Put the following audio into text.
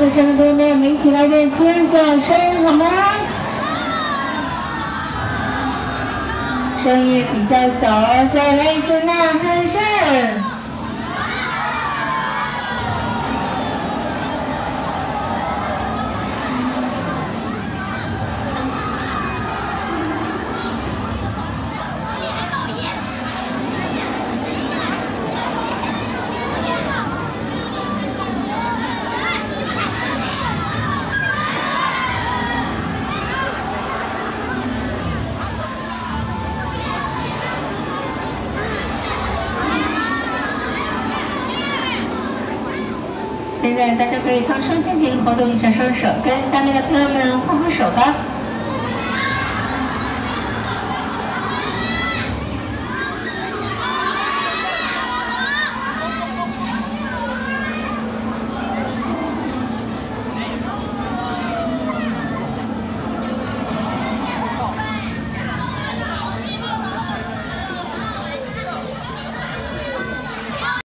这声多呢，我们一起来点尖叫声，好吗？声音比较小哦，再来一次呐喊声。现在大家可以放松心情，活动一下双手，跟下面的朋友们挥挥手吧。